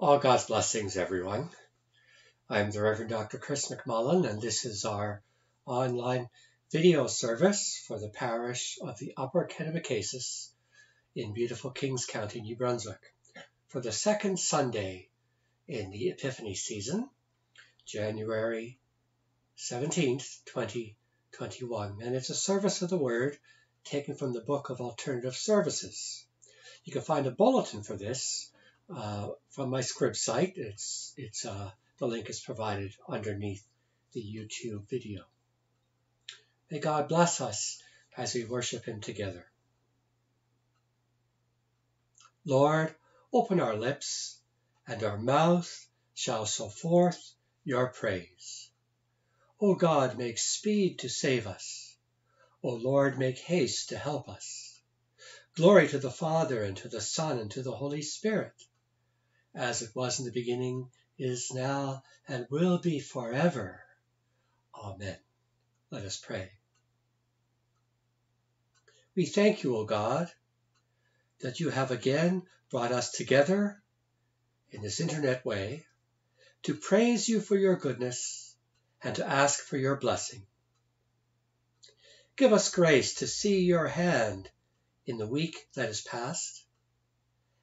All God's blessings, everyone. I'm the Reverend Dr. Chris McMullen, and this is our online video service for the parish of the Upper Kennebecasis in beautiful Kings County, New Brunswick, for the second Sunday in the Epiphany season, January 17th, 2021. And it's a service of the Word taken from the Book of Alternative Services. You can find a bulletin for this uh, from my Scribd site. It's it's uh, the link is provided underneath the YouTube video. May God bless us as we worship Him together. Lord, open our lips, and our mouth shall show forth your praise. O God, make speed to save us. O Lord, make haste to help us. Glory to the Father, and to the Son, and to the Holy Spirit as it was in the beginning, is now, and will be forever. Amen. Let us pray. We thank you, O God, that you have again brought us together in this internet way to praise you for your goodness and to ask for your blessing. Give us grace to see your hand in the week that is past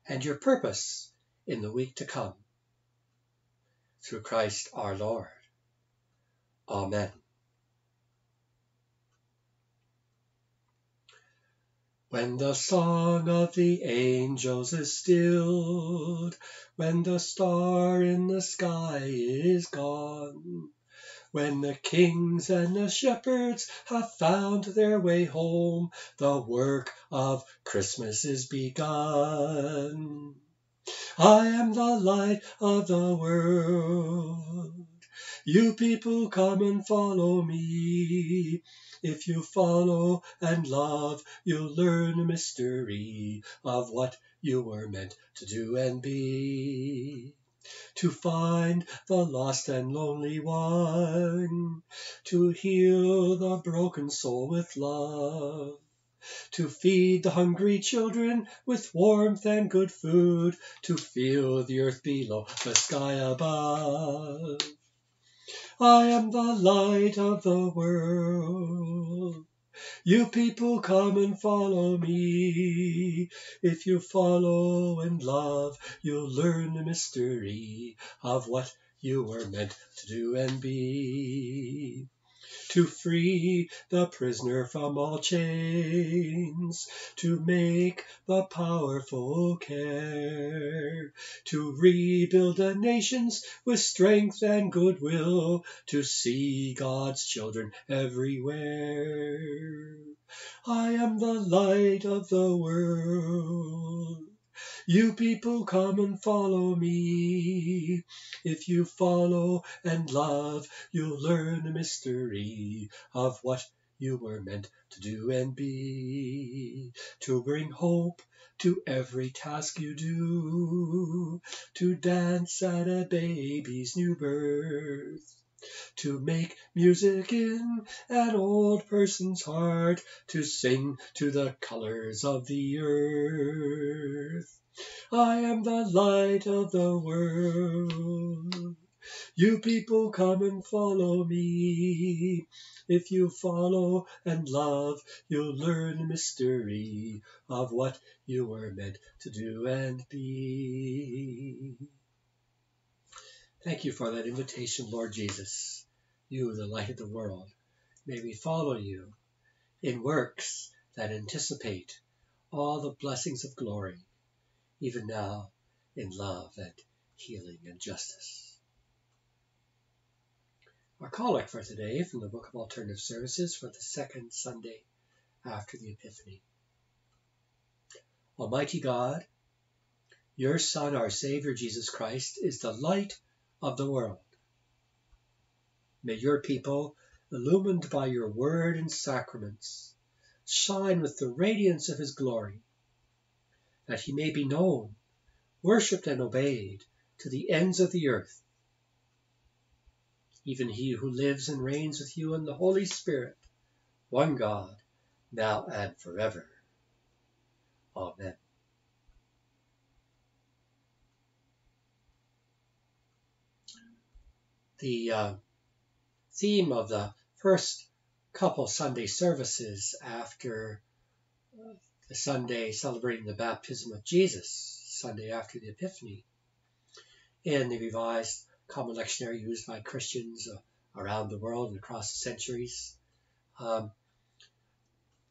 and your purpose in the week to come. Through Christ our Lord. Amen. When the song of the angels is stilled, when the star in the sky is gone, when the kings and the shepherds have found their way home, the work of Christmas is begun. I am the light of the world. You people come and follow me. If you follow and love, you'll learn the mystery of what you were meant to do and be. To find the lost and lonely one, to heal the broken soul with love to feed the hungry children with warmth and good food, to feel the earth below, the sky above. I am the light of the world. You people come and follow me. If you follow and love, you'll learn the mystery of what you were meant to do and be to free the prisoner from all chains, to make the powerful care, to rebuild the nations with strength and goodwill, to see God's children everywhere. I am the light of the world. You people come and follow me. If you follow and love, you'll learn the mystery of what you were meant to do and be. To bring hope to every task you do. To dance at a baby's new birth to make music in an old person's heart, to sing to the colors of the earth. I am the light of the world. You people come and follow me. If you follow and love, you'll learn the mystery of what you were meant to do and be. Thank you for that invitation, Lord Jesus. You, the light of the world. May we follow you in works that anticipate all the blessings of glory even now in love and healing and justice. Our collect for today from the Book of Alternative Services for the second Sunday after the Epiphany. Almighty God, your Son, our Savior Jesus Christ, is the light of the world. May your people, illumined by your word and sacraments, shine with the radiance of his glory that he may be known, worshipped and obeyed to the ends of the earth. Even he who lives and reigns with you in the Holy Spirit, one God, now and forever. Amen. The uh, theme of the first couple Sunday services after the Sunday celebrating the baptism of Jesus, Sunday after the Epiphany, in the Revised Common Lectionary used by Christians uh, around the world and across the centuries. Um,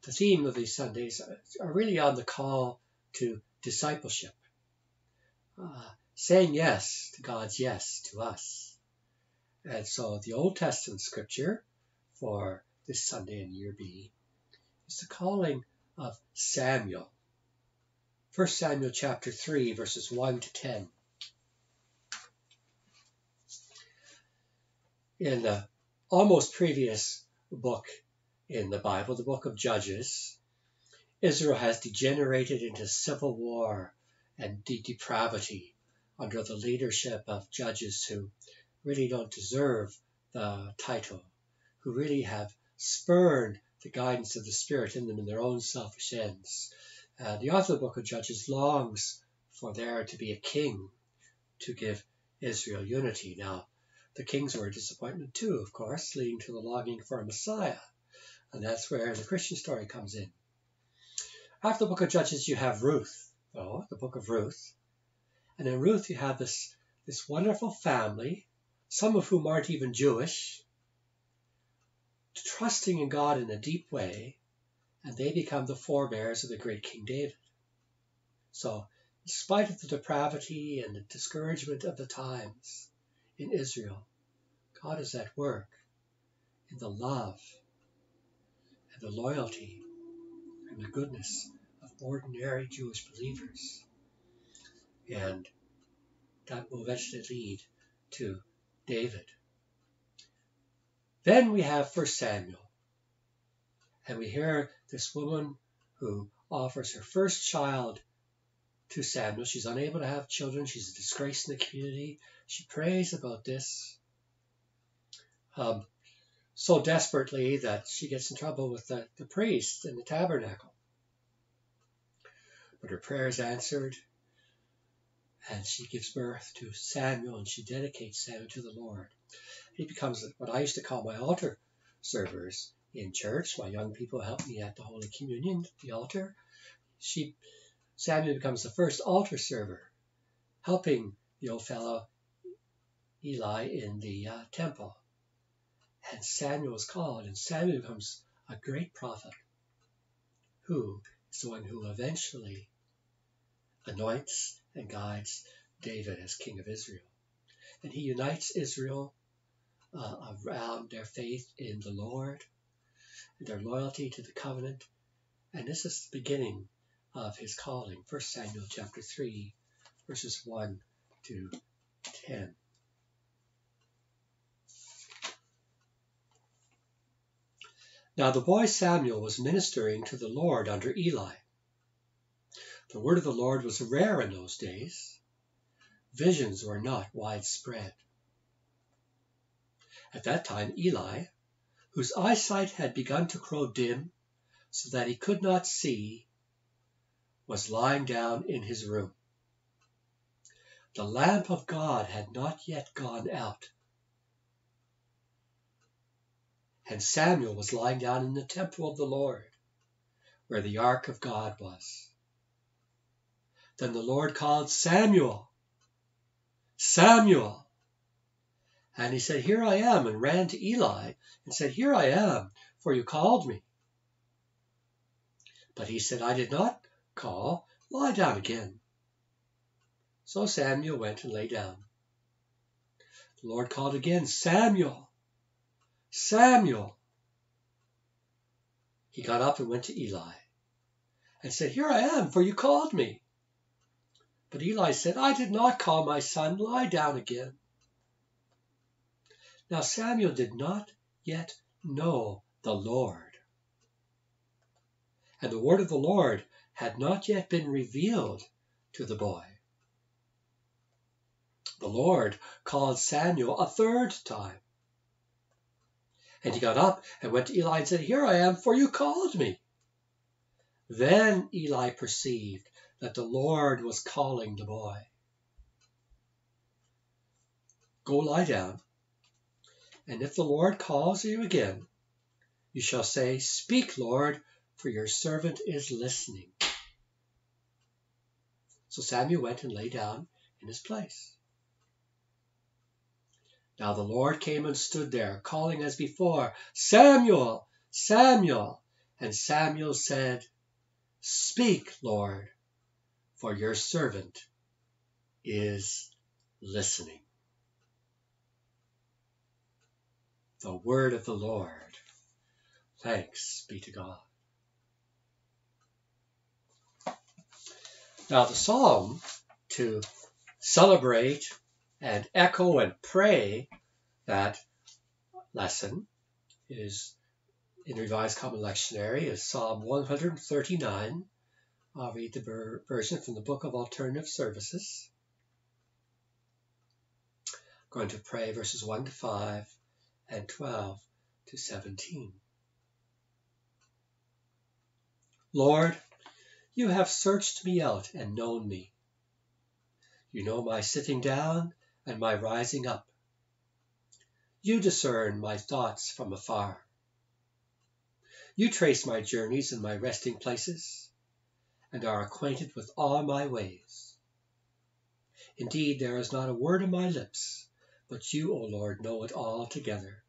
the theme of these Sundays are really on the call to discipleship, uh, saying yes to God's yes to us. And so the Old Testament scripture for this Sunday in Year B is the calling of Samuel. 1 Samuel chapter 3, verses 1 to 10. In the almost previous book in the Bible, the book of Judges, Israel has degenerated into civil war and depravity under the leadership of judges who really don't deserve the title, who really have spurned the guidance of the Spirit in them in their own selfish ends. Uh, the author of the book of Judges longs for there to be a king to give Israel unity. Now, the kings were a disappointment too, of course, leading to the longing for a Messiah. And that's where the Christian story comes in. After the book of Judges, you have Ruth, though, the book of Ruth. And in Ruth, you have this, this wonderful family, some of whom aren't even Jewish, trusting in God in a deep way, and they become the forebears of the great King David. So, in spite of the depravity and the discouragement of the times in Israel, God is at work in the love and the loyalty and the goodness of ordinary Jewish believers. And that will eventually lead to David. Then we have First Samuel. And we hear this woman who offers her first child to Samuel. She's unable to have children. She's a disgrace in the community. She prays about this um, so desperately that she gets in trouble with the, the priest in the tabernacle. But her prayer is answered, and she gives birth to Samuel, and she dedicates Samuel to the Lord. He becomes what I used to call my altar servers in church. My young people help me at the Holy Communion, the altar. She, Samuel becomes the first altar server, helping the old fellow Eli in the uh, temple. And Samuel is called, and Samuel becomes a great prophet who is the one who eventually anoints and guides David as king of Israel. And he unites Israel uh, around their faith in the Lord, and their loyalty to the covenant. And this is the beginning of his calling. 1 Samuel chapter 3, verses 1 to 10. Now the boy Samuel was ministering to the Lord under Eli. The word of the Lord was rare in those days. Visions were not widespread. At that time Eli, whose eyesight had begun to grow dim so that he could not see, was lying down in his room. The lamp of God had not yet gone out. And Samuel was lying down in the temple of the Lord, where the ark of God was. Then the Lord called Samuel. Samuel. And he said, Here I am, and ran to Eli and said, Here I am, for you called me. But he said, I did not call. Lie down again. So Samuel went and lay down. The Lord called again, Samuel. Samuel! He got up and went to Eli and said, Here I am, for you called me. But Eli said, I did not call my son, lie down again. Now Samuel did not yet know the Lord. And the word of the Lord had not yet been revealed to the boy. The Lord called Samuel a third time. And he got up and went to Eli and said, Here I am, for you called me. Then Eli perceived that the Lord was calling the boy. Go lie down, And if the Lord calls you again, you shall say, Speak, Lord, for your servant is listening. So Samuel went and lay down in his place. Now the Lord came and stood there, calling as before, Samuel, Samuel. And Samuel said, Speak, Lord, for your servant is listening. The word of the Lord. Thanks be to God. Now, the psalm to celebrate and echo and pray that lesson is in the Revised Common Lectionary is Psalm 139. I'll read the ver- version from the Book of Alternative Services. I'm going to pray verses 1 to 5 and 12 to 17. Lord, you have searched me out and known me. You know my sitting down and my rising up. You discern my thoughts from afar. You trace my journeys and my resting places, and are acquainted with all my ways. Indeed, there is not a word of my lips, but you, O Lord, know it all together.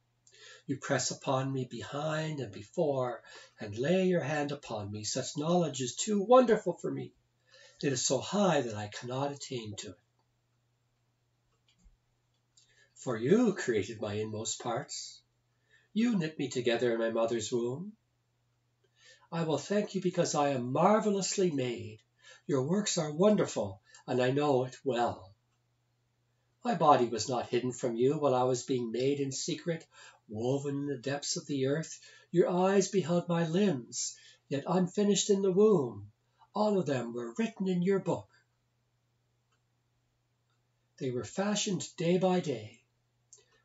You press upon me behind and before, and lay your hand upon me. Such knowledge is too wonderful for me. It is so high that I cannot attain to it. For you created my inmost parts. You knit me together in my mother's womb. I will thank you because I am marvelously made. Your works are wonderful, and I know it well. My body was not hidden from you while I was being made in secret, woven in the depths of the earth. Your eyes beheld my limbs, yet unfinished in the womb. All of them were written in your book. They were fashioned day by day,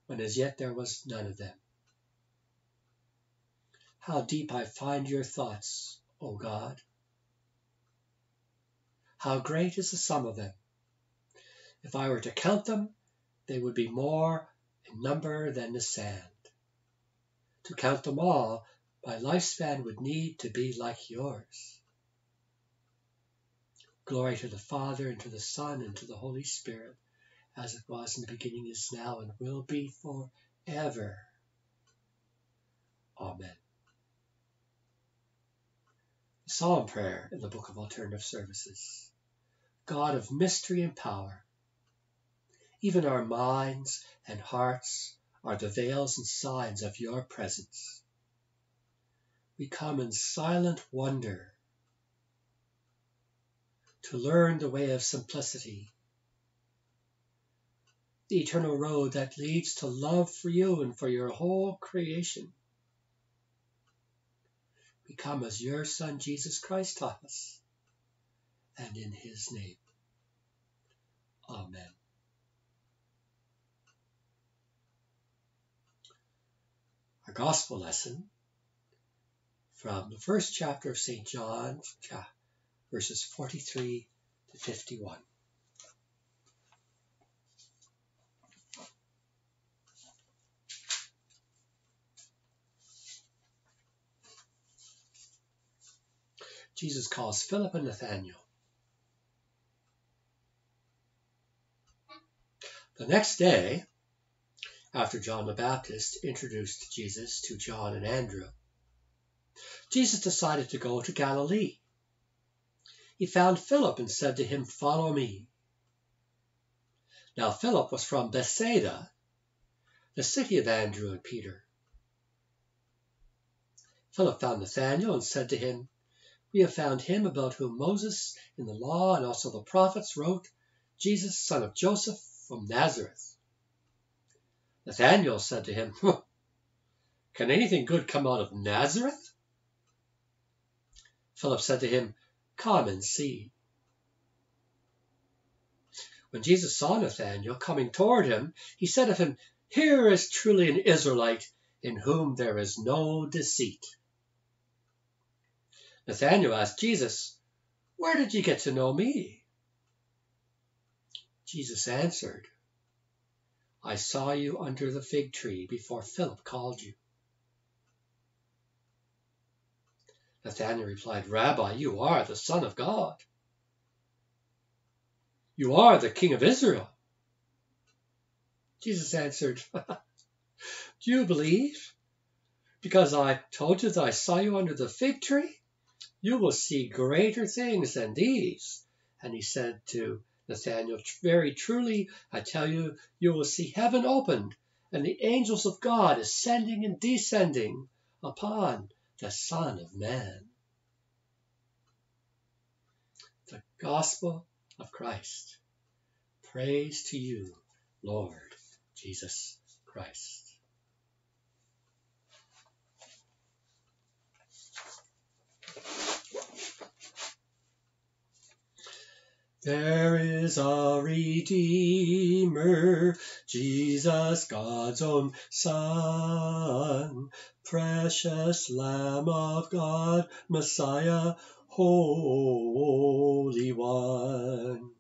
when as yet there was none of them. How deep I find your thoughts, O God! How great is the sum of them! If I were to count them, they would be more in number than the sand. To count them all, my lifespan would need to be like yours. Glory to the Father, and to the Son, and to the Holy Spirit, as it was in the beginning, is now, and will be forever. Amen. Psalm prayer in the Book of Alternative Services. God of mystery and power, even our minds and hearts are the veils and signs of your presence. We come in silent wonder to learn the way of simplicity, the eternal road that leads to love for you and for your whole creation. We come as your Son Jesus Christ taught us, and in his name. Amen. Our gospel lesson from the first chapter of St. John, verses 43 to 51. Jesus calls Philip and Nathanael. The next day, after John the Baptist introduced Jesus to John and Andrew, Jesus decided to go to Galilee. He found Philip and said to him, Follow me. Now Philip was from Bethsaida, the city of Andrew and Peter. Philip found Nathanael and said to him, We have found him about whom Moses in the law and also the prophets wrote, Jesus, son of Joseph from Nazareth. Nathanael said to him, Can anything good come out of Nazareth? Philip said to him, Come and see. When Jesus saw Nathanael coming toward him, he said of him, Here is truly an Israelite in whom there is no deceit. Nathanael asked Jesus, Where did you get to know me? Jesus answered, I saw you under the fig tree before Philip called you. Nathanael replied, Rabbi, you are the Son of God. You are the King of Israel. Jesus answered, Do you believe? Because I told you that I saw you under the fig tree? You will see greater things than these. And he said to Nathanael, Very truly, I tell you, you will see heaven opened and the angels of God ascending and descending upon the Son of Man. The Gospel of Christ. Praise to you, Lord Jesus Christ. There is a Redeemer, Jesus, God's own Son, precious Lamb of God, Messiah, Holy One.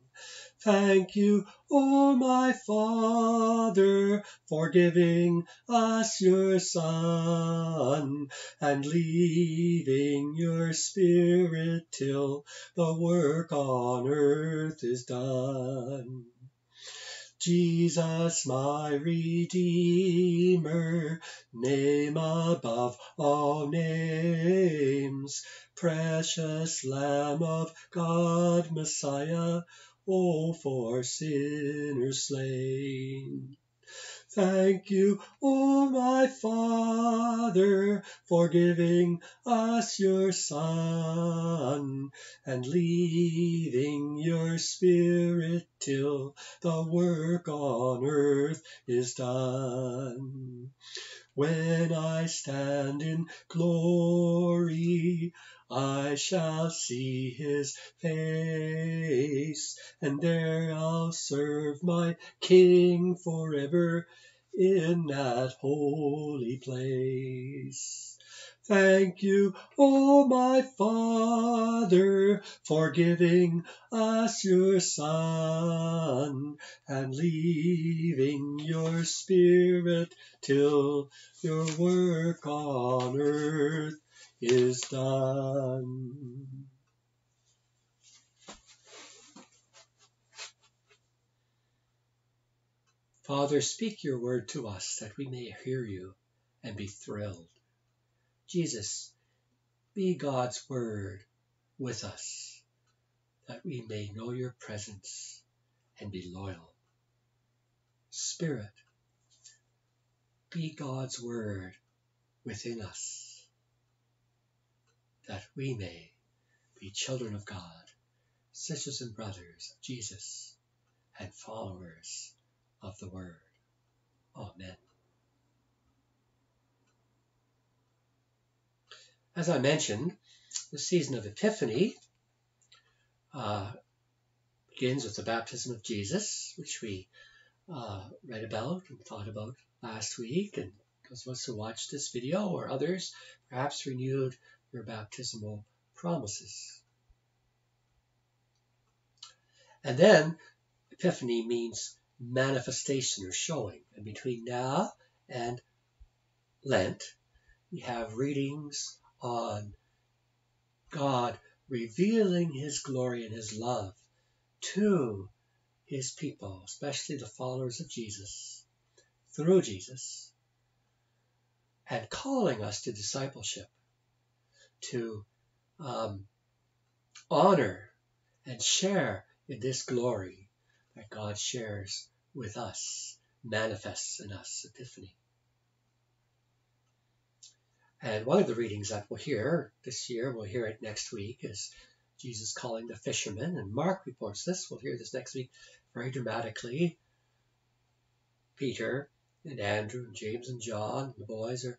Thank you, O my Father, for giving us your Son and leaving your Spirit till the work on earth is done. Jesus, my Redeemer, name above all names, precious Lamb of God, Messiah, oh, for sinners slain. Thank you, O my Father, for giving us your Son and leaving your Spirit till the work on earth is done. When I stand in glory, I shall see his face, and there I'll serve my King forever in that holy place. Thank you, O my Father, for giving us your Son and leaving your Spirit till your work on earth is done. Father, speak your word to us that we may hear you and be thrilled. Jesus, be God's word with us that we may know your presence and be loyal. Spirit, be God's word within us that we may be children of God, sisters and brothers of Jesus, and followers of the Word. Amen. As I mentioned, the season of Epiphany uh, begins with the baptism of Jesus, which we uh, read about and thought about last week. And those of us who watched this video or others perhaps renewed your baptismal promises. And then Epiphany means manifestation or showing. And between now and Lent, we have readings on God revealing his glory and his love to his people, especially the followers of Jesus, through Jesus, and calling us to discipleship, to um, honor and share in this glory that God shares with us, manifests in us, Epiphany. And one of the readings that we'll hear this year, we'll hear it next week, is Jesus calling the fishermen. And Mark reports this. We'll hear this next week very dramatically. Peter and Andrew and James and John, the boys are,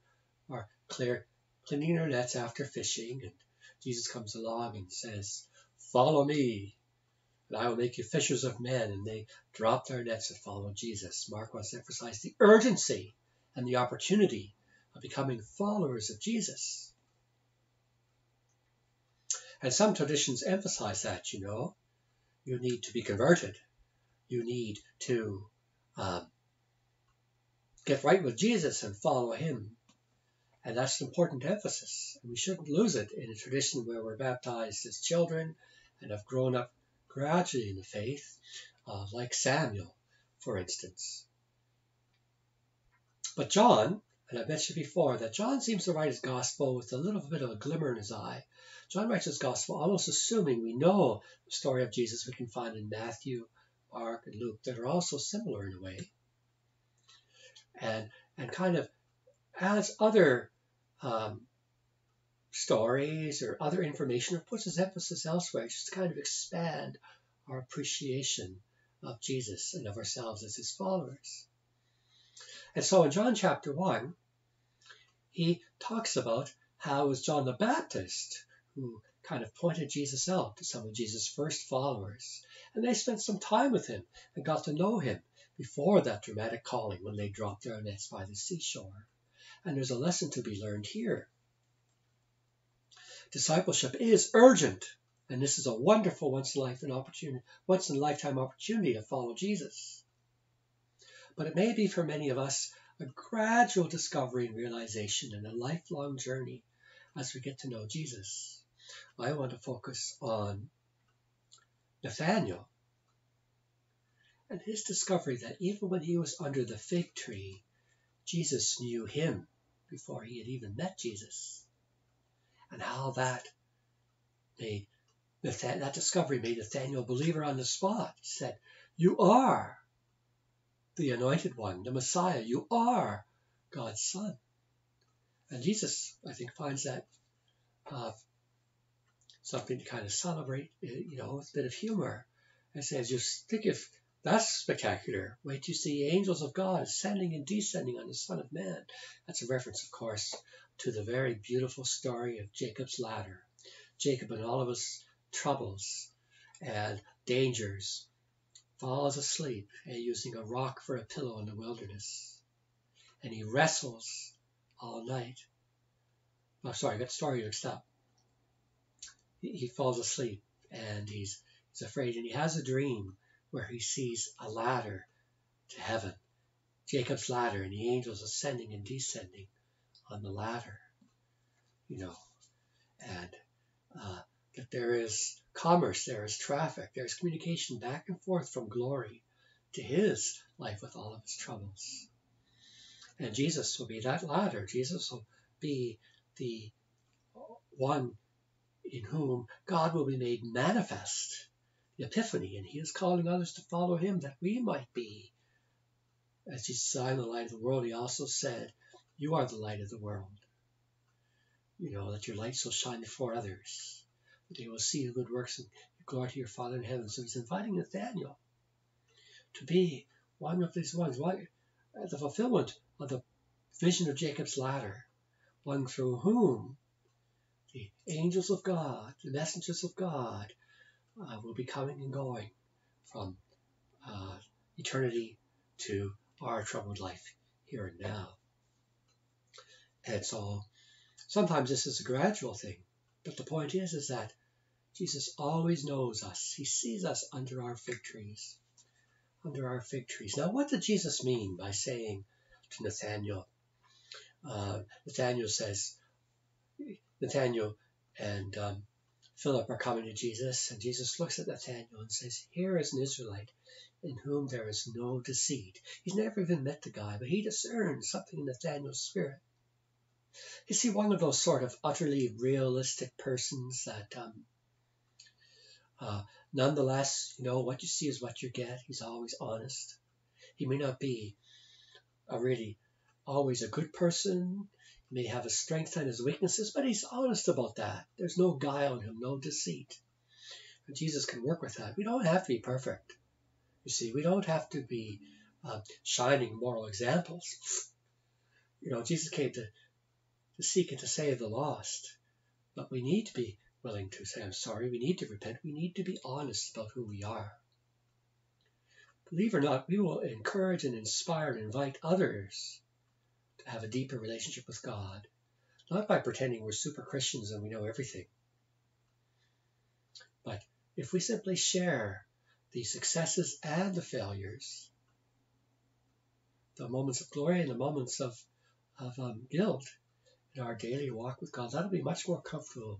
are clear, cleaning their nets after fishing. And Jesus comes along and says, Follow me, and I will make you fishers of men. And they drop their nets and follow Jesus. Mark wants to emphasize the urgency and the opportunity of becoming followers of Jesus. And some traditions emphasize that, you know. You need to be converted. You need to um, get right with Jesus and follow him. And that's an important emphasis. We shouldn't lose it in a tradition where we're baptized as children and have grown up gradually in the faith, uh, like Samuel, for instance. But John, and I mentioned before that John seems to write his gospel with a little bit of a glimmer in his eye. John writes his gospel almost assuming we know the story of Jesus we can find in Matthew, Mark, and Luke that are also similar in a way. And, and kind of adds other um, stories or other information or puts his emphasis elsewhere just to kind of expand our appreciation of Jesus and of ourselves as his followers. And so in John chapter 1, he talks about how it was John the Baptist who kind of pointed Jesus out to some of Jesus' first followers. And they spent some time with him and got to know him before that dramatic calling when they dropped their nets by the seashore. And there's a lesson to be learned here. Discipleship is urgent, and this is a wonderful once in life opportunity, once in a lifetime opportunity to follow Jesus. But it may be for many of us a gradual discovery and realization and a lifelong journey as we get to know Jesus. I want to focus on Nathaniel and his discovery that even when he was under the fig tree, Jesus knew him before he had even met Jesus. And how that made that discovery made Nathaniel a believer on the spot. He said, You are the anointed one, the Messiah. You are God's son. And Jesus, I think, finds that uh, something to kind of celebrate, uh, you know, with a bit of humor. And says, just think if that's spectacular. Wait to see angels of God ascending and descending on the Son of Man. That's a reference, of course, to the very beautiful story of Jacob's ladder. Jacob and all of his troubles and dangers falls asleep and using a rock for a pillow in the wilderness. And he wrestles all night. Oh, sorry, I got the story mixed up. He, he falls asleep and he's, he's afraid and he has a dream where he sees a ladder to heaven. Jacob's ladder and the angels ascending and descending on the ladder. You know, and uh, that there is commerce, there is traffic, there is communication back and forth from glory to his life with all of his troubles. And Jesus will be that ladder. Jesus will be the one in whom God will be made manifest, epiphany, and he is calling others to follow him that we might be. As Jesus said, the light of the world, he also said, You are the light of the world. You know, that your light shall shine before others that they will see your good works and glory to your Father in heaven. So he's inviting Nathaniel to be one of these ones, one, uh, the fulfillment of the vision of Jacob's ladder, one through whom the angels of God, the messengers of God, uh, will be coming and going from uh, eternity to our troubled life here and now. And so sometimes this is a gradual thing, but the point is, is that Jesus always knows us. He sees us under our fig trees. Under our fig trees. Now, what did Jesus mean by saying to Nathaniel? Uh, Nathaniel says, Nathaniel and um, Philip are coming to Jesus, and Jesus looks at Nathaniel and says, Here is an Israelite in whom there is no deceit. He's never even met the guy, but he discerns something in Nathaniel's spirit. Is he one of those sort of utterly realistic persons that um, uh, nonetheless, you know, what you see is what you get. He's always honest. He may not be a really always a good person. May have his strengths and his weaknesses, but he's honest about that. There's no guile in him, no deceit. And Jesus can work with that. We don't have to be perfect. You see, we don't have to be uh, shining moral examples. You know, Jesus came to, to seek and to save the lost, but we need to be willing to say, I'm sorry, we need to repent, we need to be honest about who we are. Believe it or not, we will encourage and inspire and invite others have a deeper relationship with God, not by pretending we're super Christians and we know everything, but if we simply share the successes and the failures the moments of glory and the moments of, of um, guilt in our daily walk with God, that'll be much more comfortable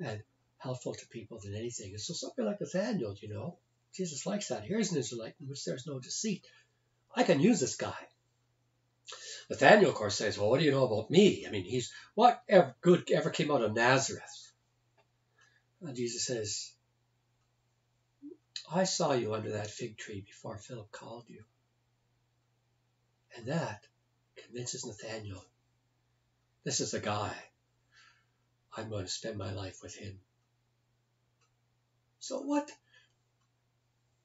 and helpful to people than anything. And so something like Nathaniel, you know, Jesus likes that. Here's an Israelite in which there's no deceit. I can use this guy. Nathaniel, of course, says, Well, what do you know about me? I mean, he's what ever good ever came out of Nazareth? And Jesus says, I saw you under that fig tree before Philip called you. And that convinces Nathaniel this is the guy. I'm going to spend my life with him. So what?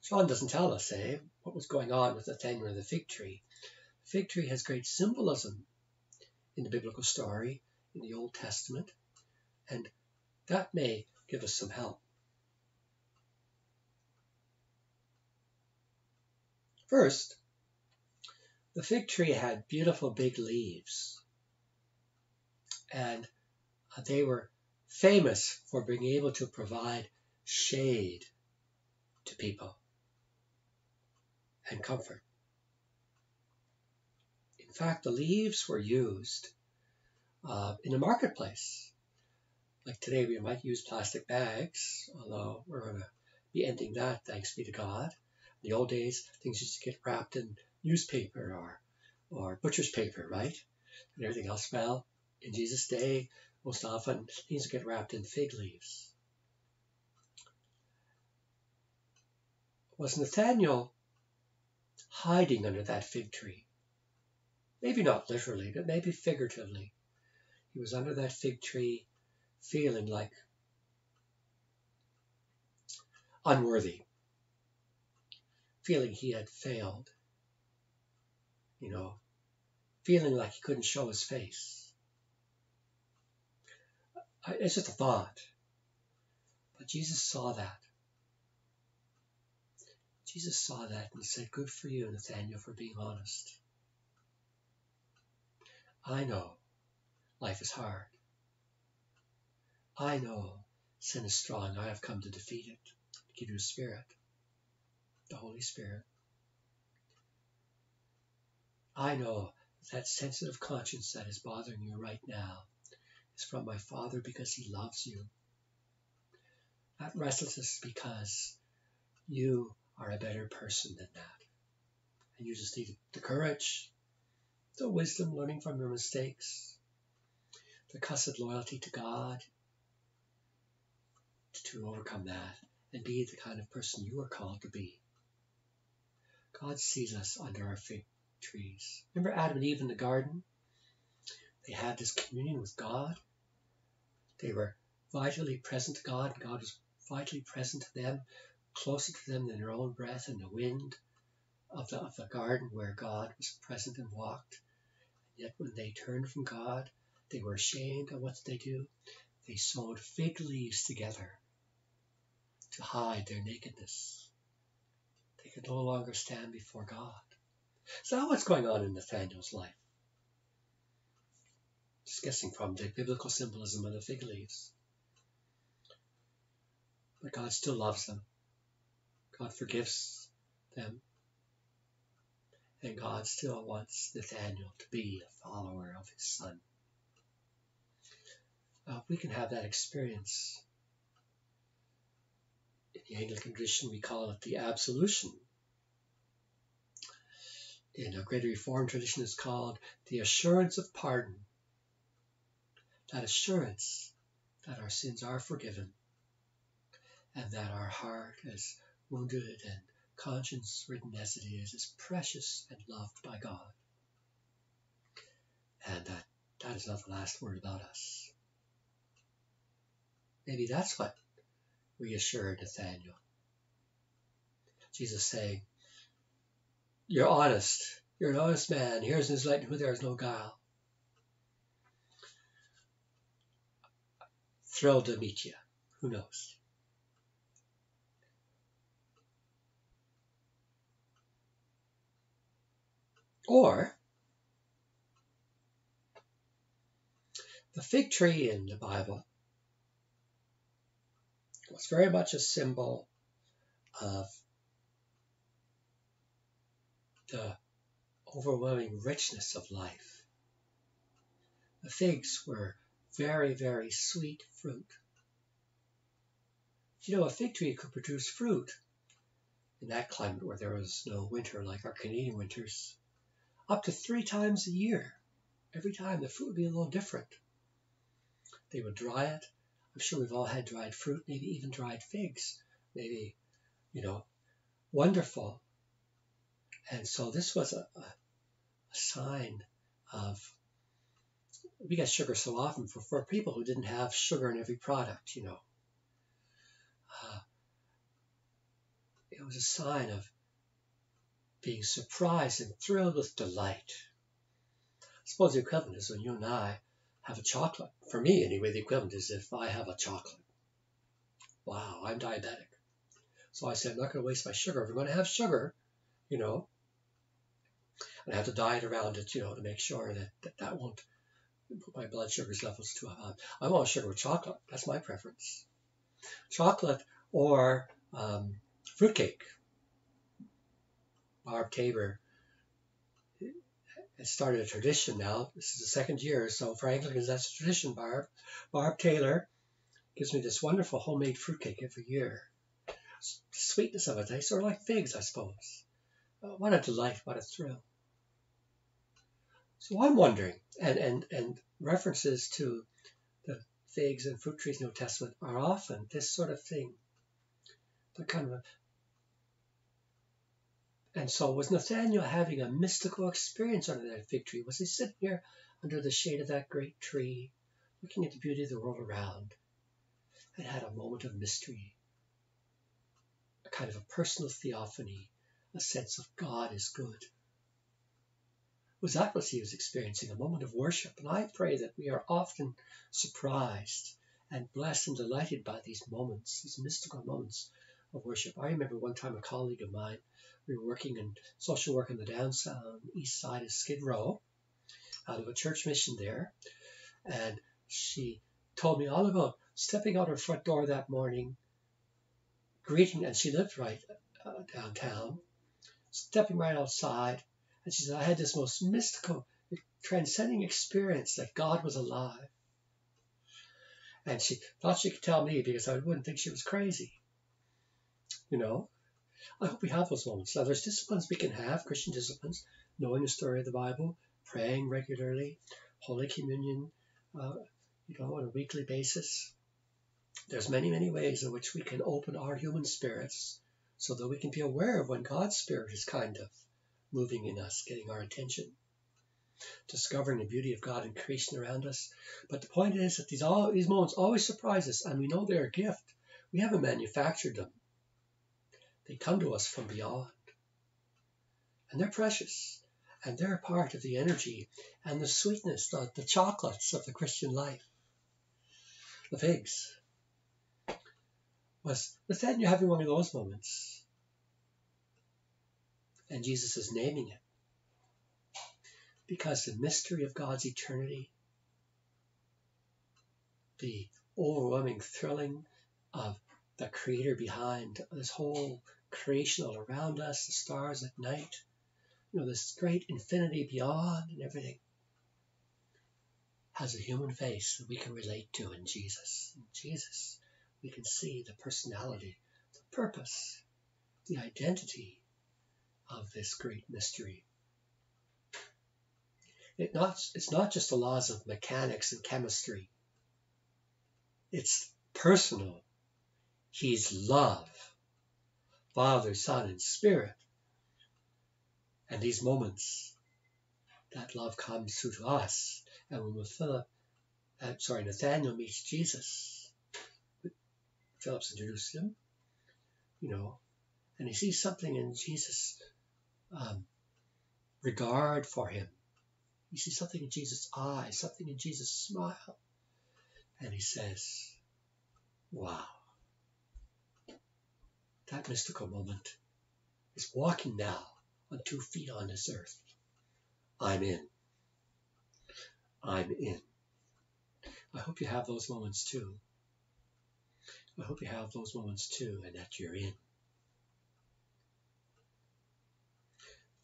John doesn't tell us, eh, what was going on with Nathaniel and the fig tree. Fig tree has great symbolism in the biblical story, in the Old Testament, and that may give us some help. First, the fig tree had beautiful big leaves, and uh, they were famous for being able to provide shade to people and comfort. In fact, the leaves were used uh, in the marketplace. Like today, we might use plastic bags, although we're going to be ending that, thanks be to God. In the old days, things used to get wrapped in newspaper or, or butcher's paper, right? And everything else. Well, in Jesus' day, most often things get wrapped in fig leaves. Was Nathaniel hiding under that fig tree? Maybe not literally, but maybe figuratively. He was under that fig tree feeling like unworthy, feeling he had failed, you know, feeling like he couldn't show his face. It's just a thought. But Jesus saw that. Jesus saw that and said, Good for you, Nathaniel, for being honest. I know life is hard. I know sin is strong. I have come to defeat it, to give you a spirit, the Holy Spirit. I know that sensitive conscience that is bothering you right now is from my Father because He loves you. That restlessness because you are a better person than that. And you just need the courage, the wisdom, learning from your mistakes, the cussed loyalty to God to overcome that and be the kind of person you are called to be. God sees us under our fig trees. Remember Adam and Eve in the garden? They had this communion with God. They were vitally present to God, and God was vitally present to them closer to them than their own breath and the wind of the, of the garden where God was present and walked. Yet when they turned from God, they were ashamed. And what they do? They sewed fig leaves together to hide their nakedness. They could no longer stand before God. So now what's going on in Nathaniel's life? Just guessing from the biblical symbolism of the fig leaves. But God still loves them. God forgives them. And God still wants Nathaniel to be a follower of his son. Uh, we can have that experience. In the Anglican tradition, we call it the absolution. In a Greater Reformed tradition, it's called the assurance of pardon. That assurance that our sins are forgiven and that our heart is wounded and conscience written as it is, is precious and loved by God. And that that is not the last word about us. Maybe that's what reassured Nathaniel. Jesus saying, You're honest. You're an honest man. Here's Israelite who there is no guile. Thrilled to meet you. Who knows? Or the fig tree in the Bible was very much a symbol of the overwhelming richness of life. The figs were very, very sweet fruit. You know, a fig tree could produce fruit in that climate where there was no winter like our Canadian winters, up to three times a year. Every time the fruit would be a little different. They would dry it. I'm sure we've all had dried fruit, maybe even dried figs. Maybe, you know, wonderful. And so this was a, a, sign of we get sugar so often for, for people who didn't have sugar in every product, you know. Uh, it was a sign of being surprised and thrilled with delight. I suppose the equivalent is when you and I have a chocolate. For me, anyway, the equivalent is if I have a chocolate. Wow, I'm diabetic. So I said, I'm not going to waste my sugar. If I'm going to have sugar, you know, and I have to diet around it, you know, to make sure that that, that won't put my blood sugar levels too high. I want sugar with chocolate. That's my preference. Chocolate or um, fruitcake. Barb Tabor has started a tradition now. This is the second year, so for Anglicans, that's a tradition, Barb. Barb Taylor gives me this wonderful homemade fruitcake every year. The sweetness of it, sort of like figs, I suppose. Uh, what a delight, what a thrill. So I'm wondering, and, and, and references to the figs and fruit trees in the New Testament are often this sort of thing. The kind of and so was Nathaniel having a mystical experience under that fig tree? Was he sitting here under the shade of that great tree, looking at the beauty of the world around, and had a moment of mystery, a kind of a personal theophany, a sense of God is good? was that what he was experiencing, a moment of worship. And I pray that we are often surprised and blessed and delighted by these moments, these mystical moments of worship. I remember one time a colleague of mine, we were working in social work in the downtown east side of Skid Row, out of a church mission there, and she told me all about stepping out her front door that morning, greeting, and she lived right uh, downtown, stepping right outside, and she said, I had this most mystical, transcending experience that God was alive. And she thought she could tell me because I wouldn't think she was crazy. You know? I hope we have those moments. Now, there's disciplines we can have, Christian disciplines, knowing the story of the Bible, praying regularly, Holy Communion, uh, you know, on a weekly basis. There's many, many ways in which we can open our human spirits so that we can be aware of when God's Spirit is kind of moving in us, getting our attention, discovering the beauty of God and creation around us. But the point is that these all these moments always surprise us, and we know they're a gift. We haven't manufactured them. They come to us from beyond. And they're precious. And they're a part of the energy and the sweetness, the, the chocolates of the Christian life. The figs. Was Nathaniel having one of those moments? And Jesus is naming it. Because the mystery of God's eternity, the overwhelming thrilling of the Creator behind this whole creation all around us, the stars at night, you know, this great infinity beyond and everything, has a human face that we can relate to in Jesus. In Jesus, we can see the personality, the purpose, the identity of this great mystery. It not, it's not just the laws of mechanics and chemistry. It's personal. He's love, Father, Son, and Spirit. And these moments, that love comes through to us. And when Philip, uh, sorry, Nathaniel meets Jesus, Philip's introduced him, you know, and he sees something in Jesus um, regard for him. He sees something in Jesus' eyes, something in Jesus' smile. And he says, Wow. That mystical moment is walking now on two feet on this earth. I'm in. I'm in. I hope you have those moments too. I hope you have those moments too and that you're in.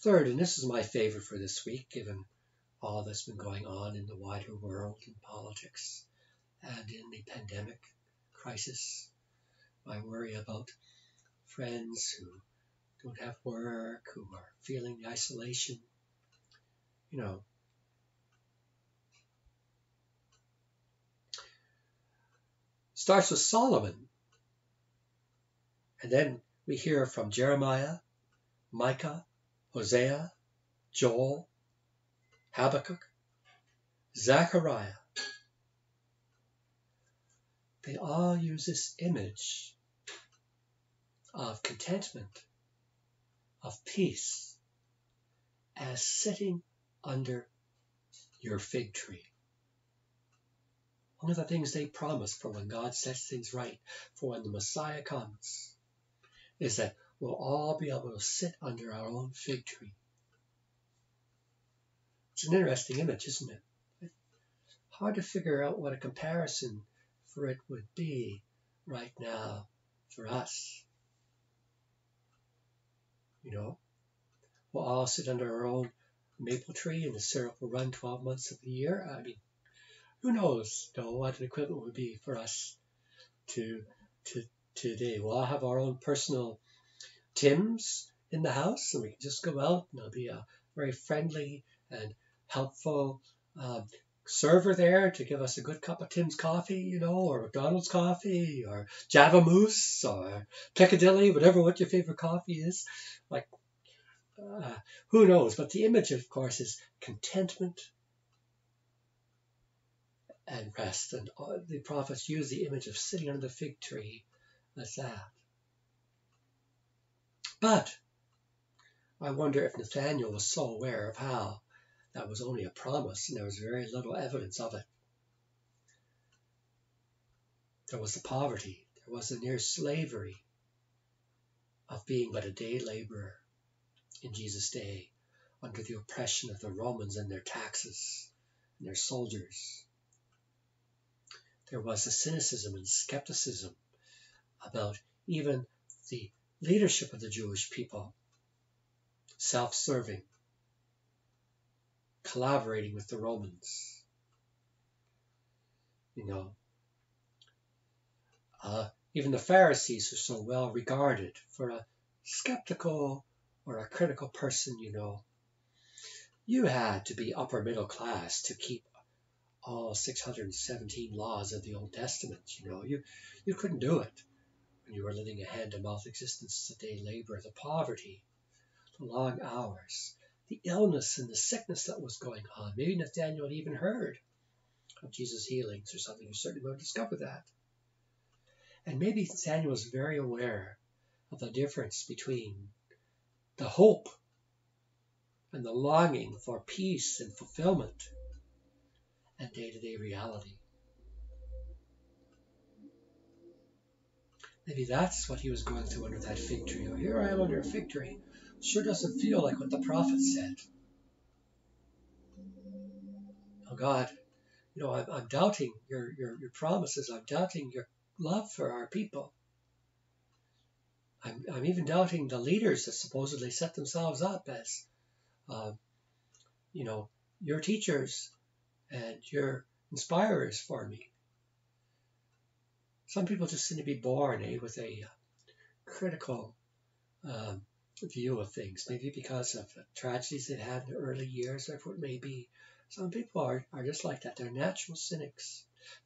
Third, and this is my favorite for this week, given all that's been going on in the wider world in politics and in the pandemic crisis. My worry about friends who don't have work, who are feeling the isolation. You know, starts with Solomon. And then we hear from Jeremiah, Micah, Hosea, Joel, Habakkuk, Zechariah. They all use this image of contentment, of peace, as sitting under your fig tree. One of the things they promise for when God sets things right, for when the Messiah comes, is that we'll all be able to sit under our own fig tree. It's an interesting image, isn't it? Hard to figure out what a comparison for it would be right now for us. You know, we'll all sit under our own maple tree and the syrup will run 12 months of the year. I mean, who knows though what an equivalent would be for us to to today. We'll all have our own personal Tims in the house, and we can just go out and there'll be a very friendly and helpful um, server there to give us a good cup of Tim's coffee, you know, or McDonald's coffee, or Java Moose, or Piccadilly, whatever what your favorite coffee is. Like, uh, who knows? But the image, of course, is contentment and rest. And uh, the prophets use the image of sitting under the fig tree as that. But I wonder if Nathaniel was so aware of how that was only a promise and there was very little evidence of it. There was the poverty, there was the near slavery of being but a day laborer in Jesus' day under the oppression of the Romans and their taxes and their soldiers. There was a cynicism and skepticism about even the leadership of the Jewish people, self serving, collaborating with the Romans. You know, uh, even the Pharisees are so well regarded for a skeptical or a critical person, you know. You had to be upper middle class to keep all 617 laws of the Old Testament, you know. You, you couldn't do it when you were living a hand to mouth existence a day laborer, the poverty, the long hours, the illness and the sickness that was going on. Maybe Nathaniel had even heard of Jesus' healings or something. You certainly would have discovered that. And maybe Nathaniel was very aware of the difference between the hope and the longing for peace and fulfillment and day to day reality. Maybe that's what he was going through under that fig tree. Oh, here I am under a fig tree. Sure doesn't feel like what the prophet said. Oh God, you know, I'm, I'm doubting your, your, your promises. I'm doubting your love for our people. I'm, I'm even doubting the leaders that supposedly set themselves up as, uh, you know, your teachers and your inspirers for me. Some people just seem to be born eh, with a uh, critical um, view of things, maybe because of the tragedies they've had in the early years, or what may be. Some people are, are just like that. They're natural cynics.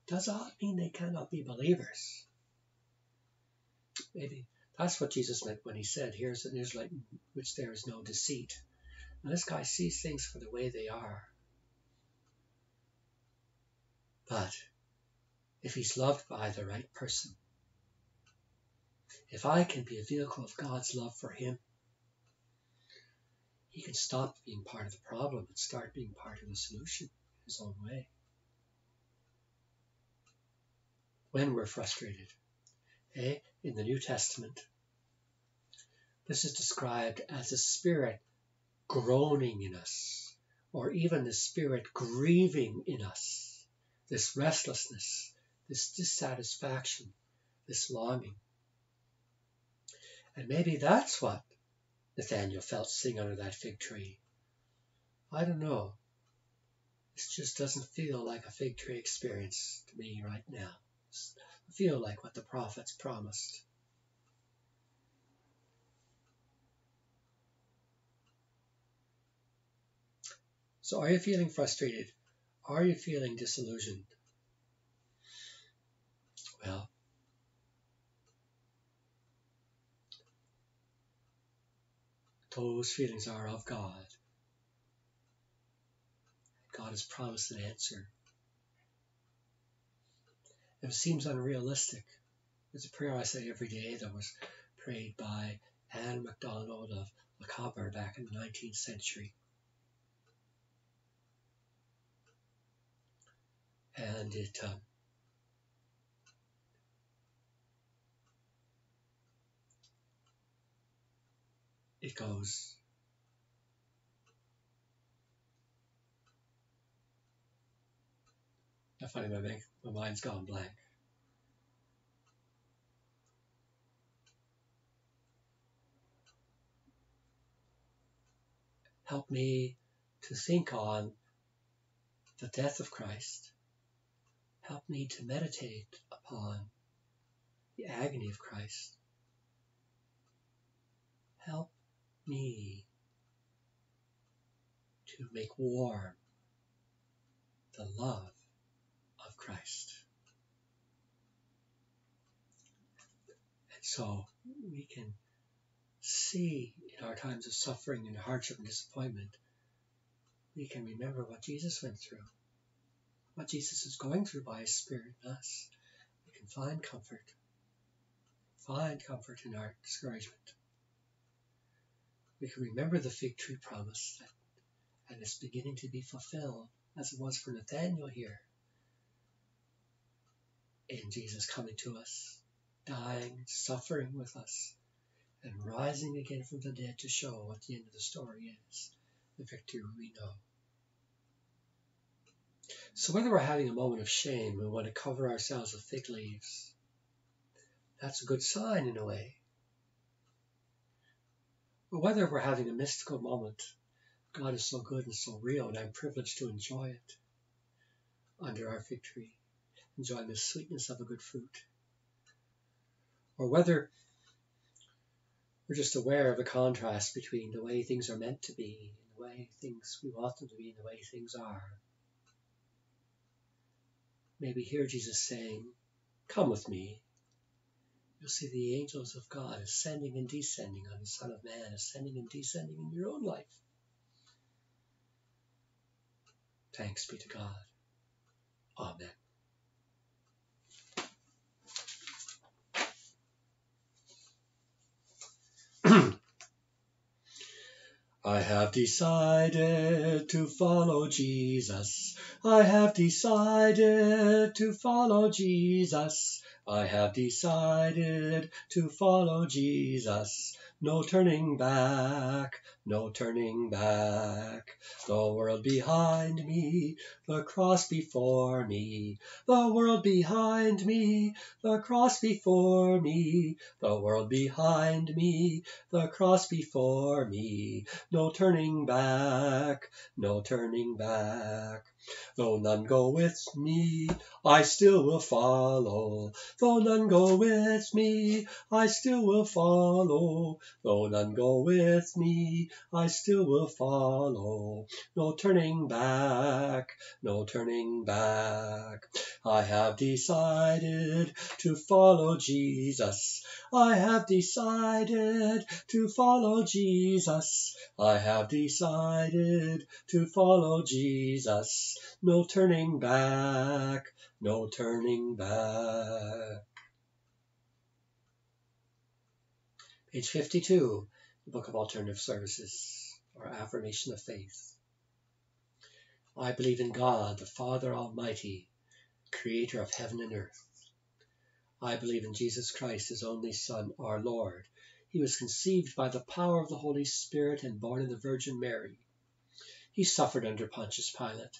Does that mean they cannot be believers? Maybe that's what Jesus meant when he said, Here's an Israelite in which there is no deceit. Now, this guy sees things for the way they are. But if he's loved by the right person. If I can be a vehicle of God's love for him, he can stop being part of the problem and start being part of the solution in his own way. When we're frustrated, eh, in the New Testament, this is described as the Spirit groaning in us, or even the Spirit grieving in us, this restlessness, this dissatisfaction, this longing. And maybe that's what Nathaniel felt sitting under that fig tree. I don't know. This just doesn't feel like a fig tree experience to me right now. I feel like what the prophets promised. So are you feeling frustrated? Are you feeling disillusioned? Well, those feelings are of God. God has promised an answer. If it seems unrealistic, it's a prayer I say every day that was prayed by Anne MacDonald of Lochaber back in the 19th century. And it um, it goes find my, my mind's gone blank. Help me to think on the death of Christ. Help me to meditate upon the agony of Christ. Help me to make warm the love of Christ. And so we can see in our times of suffering and hardship and disappointment, we can remember what Jesus went through, what Jesus is going through by His Spirit in us. We can find comfort, find comfort in our discouragement. We can remember the fig tree promise that, and it's beginning to be fulfilled as it was for Nathaniel here in Jesus coming to us, dying, suffering with us, and rising again from the dead to show what the end of the story is, the victory we know. So whether we're having a moment of shame, we want to cover ourselves with fig leaves, that's a good sign in a way. Or whether we're having a mystical moment, God is so good and so real, and I'm privileged to enjoy it under our fig tree enjoying the sweetness of a good fruit. Or whether we're just aware of the contrast between the way things are meant to be and the way things we want them to be and the way things are. Maybe hear Jesus saying, Come with me. You'll see the angels of God ascending and descending on the Son of Man, ascending and descending in your own life. Thanks be to God. Amen. I have decided to follow Jesus. I have decided to follow Jesus. I have decided to follow Jesus. No turning back, no turning back. The world behind me, the cross before me. The world behind me, the cross before me. The world behind me, the cross before me. No turning back, no turning back. Though none go with me, I still will follow. Though none go with me, I still will follow. Though none go with me, I still will follow. No turning back, no turning back. I have decided to follow Jesus. I have decided to follow Jesus. I have decided to follow Jesus. No turning back, no turning back. Page 52, the Book of Alternative Services, or Affirmation of Faith. I believe in God, the Father Almighty, creator of heaven and earth. I believe in Jesus Christ, his only Son, our Lord. He was conceived by the power of the Holy Spirit and born of the Virgin Mary. He suffered under Pontius Pilate,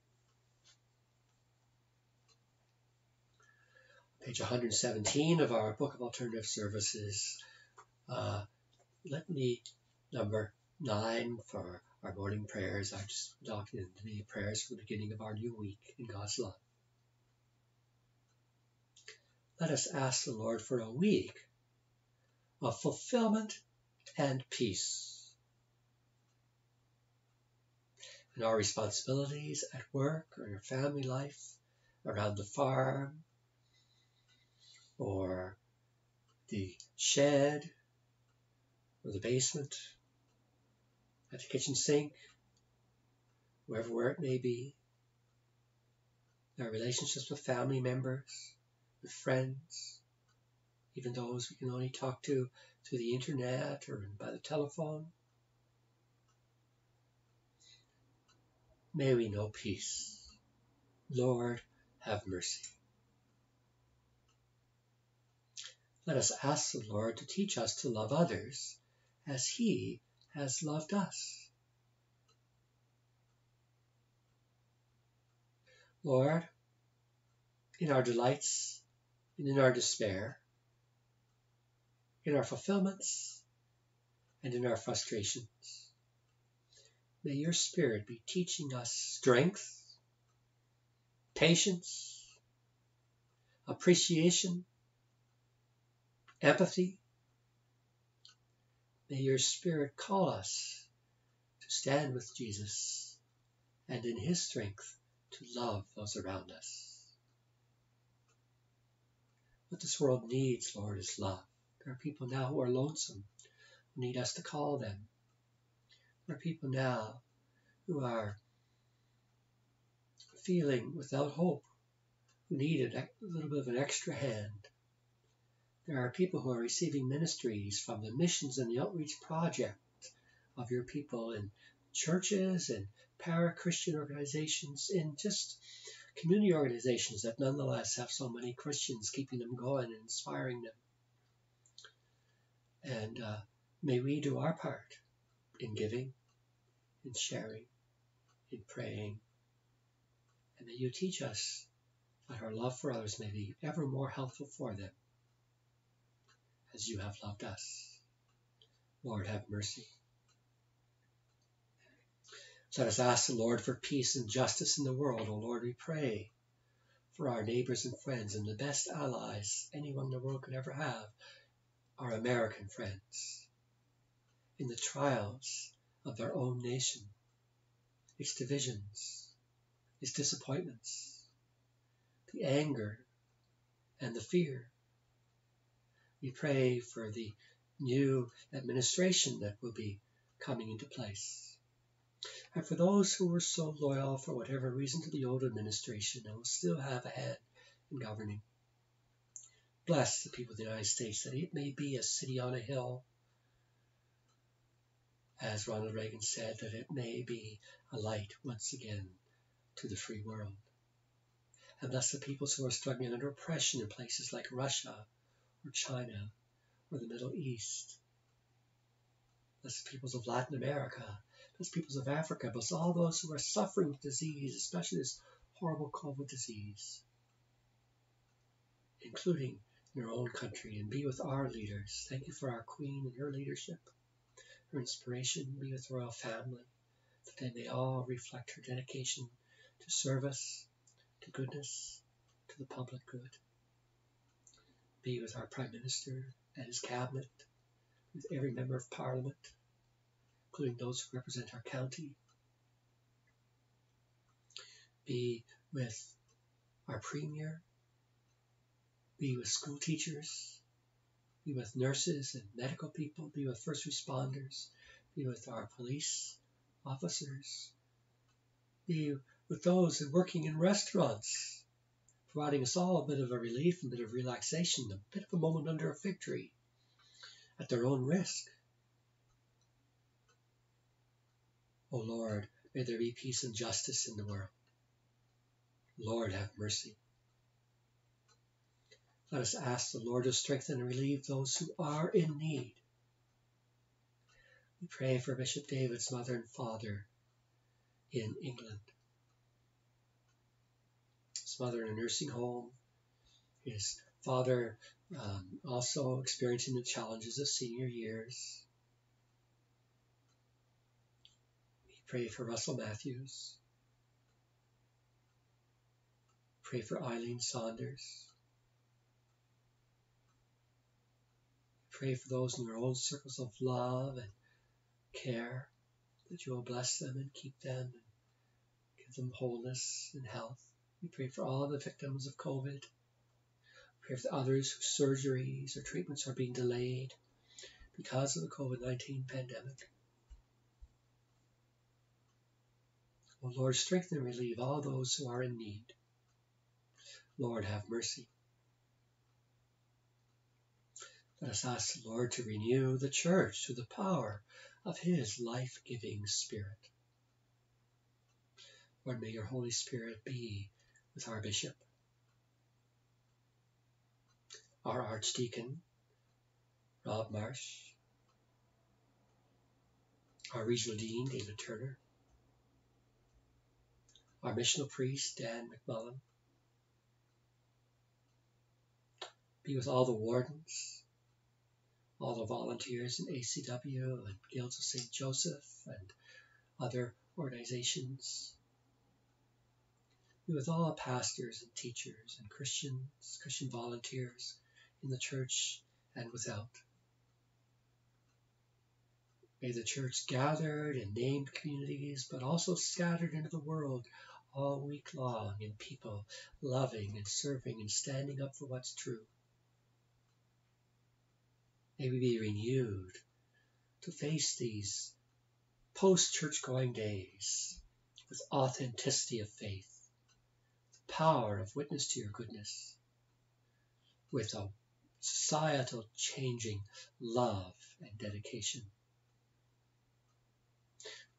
Page 117 of our Book of Alternative Services, uh, litany number 9 for our morning prayers. I just documented the prayers for the beginning of our new week in God's love. Let us ask the Lord for a week of fulfillment and peace. In our responsibilities at work or in our family life, around the farm, or the shed, or the basement, at the kitchen sink, wherever where it may be, our relationships with family members, with friends, even those we can only talk to through the internet or by the telephone. May we know peace. Lord, have mercy. Let us ask the Lord to teach us to love others as He has loved us. Lord, in our delights and in our despair, in our fulfillments and in our frustrations. May your Spirit be teaching us strength, patience, appreciation, empathy. May your Spirit call us to stand with Jesus and in his strength to love those around us. What this world needs, Lord, is love. There are people now who are lonesome, who need us to call them. There are people now who are feeling without hope, who need a little bit of an extra hand. There are people who are receiving ministries from the missions and the outreach project of your people in churches and para Christian organizations, and just community organizations that nonetheless have so many Christians keeping them going and inspiring them. And uh, may we do our part in giving, in sharing, in praying. And may you teach us that our love for others may be ever more helpful for them as you have loved us. Lord, have mercy. So let us ask the Lord for peace and justice in the world. O Lord, we pray for our neighbors and friends and the best allies anyone in the world could ever have our American friends in the trials of their own nation, its divisions, its disappointments, the anger and the fear. We pray for the new administration that will be coming into place. And for those who were so loyal for whatever reason to the old administration and will still have a hand in governing. Bless the people of the United States that it may be a city on a hill. As Ronald Reagan said, that it may be a light once again to the free world. And bless the peoples who are struggling under oppression in places like Russia or China or the Middle East. The peoples of Latin America. Bless peoples of Africa. Bless all those who are suffering with disease, especially this horrible COVID disease, including in your own country and be with our leaders. Thank you for our Queen and her leadership, her inspiration. Be with the royal family, that they may all reflect her dedication to service, to goodness, to the public good. Be with our Prime Minister and his cabinet, with every member of Parliament, including those who represent our county. Be with our Premier. Be with school teachers, be with nurses and medical people, be with first responders, be with our police officers, be with those working in restaurants, providing us all a bit of a relief, a bit of relaxation, a bit of a moment under a fig tree at their own risk. O Lord, may there be peace and justice in the world. Lord, have mercy. Let us ask the Lord to strengthen and relieve those who are in need. We pray for Bishop David's mother and father in England. Mother in a nursing home, his father um, also experiencing the challenges of senior years. We pray for Russell Matthews. Pray for Eileen Saunders. Pray for those in their own circles of love and care, that you will bless them and keep them and give them wholeness and health. We pray for all the victims of COVID. We Pray for others whose surgeries or treatments are being delayed because of the COVID 19 pandemic. O Lord, strengthen and relieve all those who are in need. Lord, have mercy. Let us ask the Lord to renew the church through the power of his life giving Spirit. Lord, may your Holy Spirit be with our bishop, our Archdeacon, Rob Marsh, our Regional Dean, David Turner, our missional priest, Dan McMullen, be with all the wardens, all the volunteers in ACW and Guilds of St. Joseph and other organizations. Be with all pastors and teachers and Christians, Christian volunteers in the church and without. May the church gathered in named communities, but also scattered into the world all week long in people loving and serving and standing up for what's true. May we be renewed to face these post church going days with authenticity of faith, power of witness to your goodness, with a societal changing love and dedication.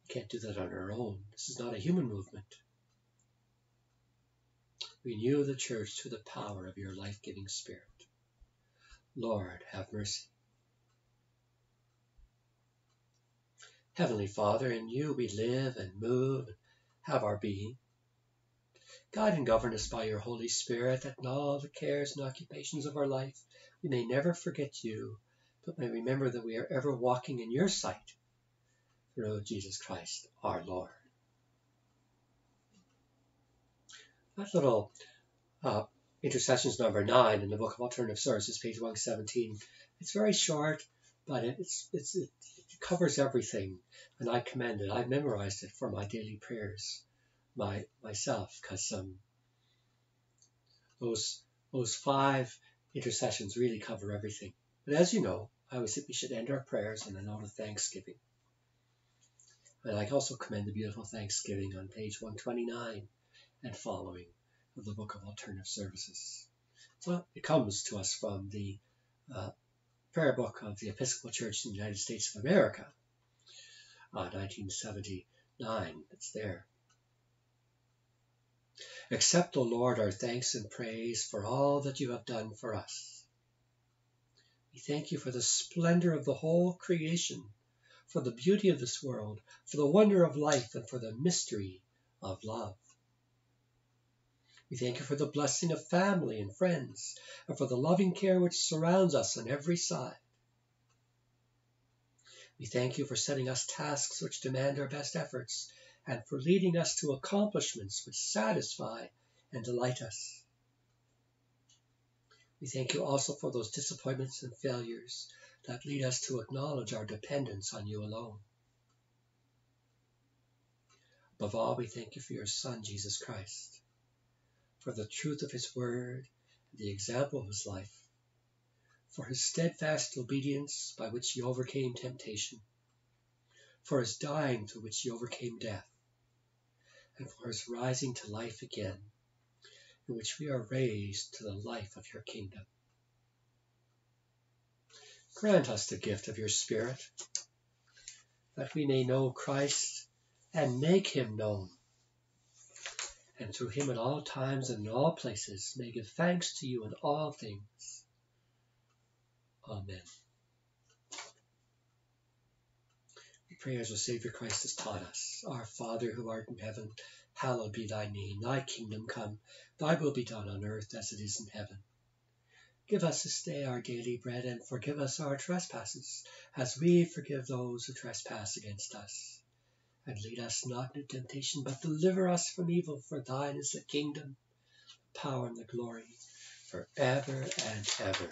We can't do that on our own. This is not a human movement. Renew the church through the power of your life giving spirit. Lord, have mercy. Heavenly Father, in you we live and move and have our being. Guide and govern us by your Holy Spirit that in all the cares and occupations of our life we may never forget you, but may remember that we are ever walking in your sight through Jesus Christ our Lord. That little uh, intercessions number nine in the Book of Alternative services, page 117. It's very short, but it's, it's, it covers everything, and I commend it. I memorized it for my daily prayers my myself because um, those those five intercessions really cover everything. But as you know, I always think we should end our prayers in a note of thanksgiving. And I also commend the beautiful Thanksgiving on page 129 and following of the Book of Alternative Services. So it comes to us from the uh, prayer book of the Episcopal Church in the United States of America, uh, 1979. It's there. Accept, O Lord, our thanks and praise for all that you have done for us. We thank you for the splendor of the whole creation, for the beauty of this world, for the wonder of life, and for the mystery of love. We thank you for the blessing of family and friends, and for the loving care which surrounds us on every side. We thank you for setting us tasks which demand our best efforts, and for leading us to accomplishments which satisfy and delight us. We thank you also for those disappointments and failures that lead us to acknowledge our dependence on you alone. Above all, we thank you for your Son, Jesus Christ for the truth of his word and the example of his life, for his steadfast obedience by which he overcame temptation, for his dying through which he overcame death, and for his rising to life again, in which we are raised to the life of your kingdom. Grant us the gift of your Spirit, that we may know Christ and make him known. And through him at all times and in all places may give thanks to you in all things. Amen. We pray as our Savior Christ has taught us. Our Father who art in heaven, hallowed be thy name. Thy kingdom come, thy will be done on earth as it is in heaven. Give us this day our daily bread, and forgive us our trespasses, as we forgive those who trespass against us. And lead us not into temptation, but deliver us from evil. For thine is the kingdom, the power, and the glory, for ever and ever.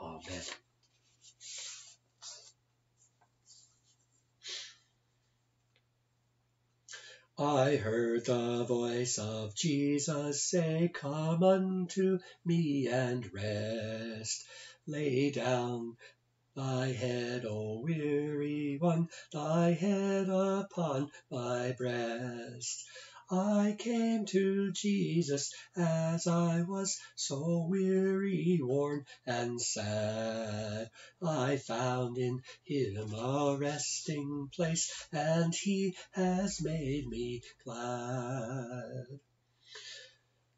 Amen. I heard the voice of Jesus say, Come unto me and rest. Lay down thy head, O weary one, thy head upon my breast. I came to Jesus as I was so weary, worn, and sad. I found in him a resting place, and he has made me glad.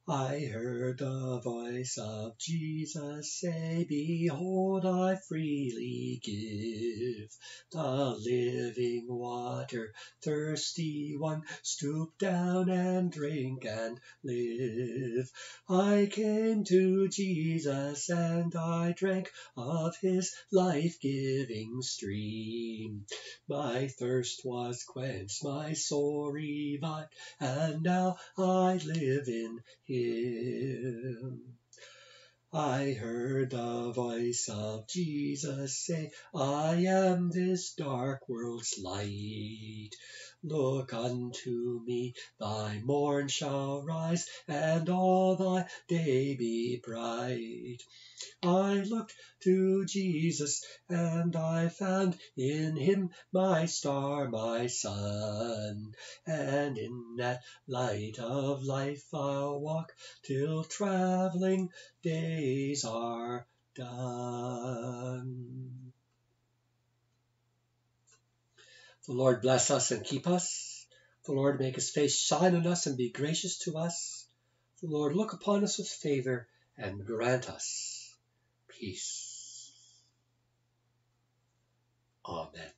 I heard the voice of Jesus say, Behold, I freely give the living water. Thirsty one, stoop down and drink and live. I came to Jesus and I drank of his life-giving stream. My thirst was quenched, my soul revived, and now I live in him. I heard the voice of Jesus say, I am this dark world's light. Look unto me, thy morn shall rise, and all thy day be bright. I looked to Jesus, and I found in him my star, my sun, and in that light of life I'll walk till traveling days are done. The Lord bless us and keep us. The Lord make his face shine on us and be gracious to us. The Lord look upon us with favor and grant us peace. Amen.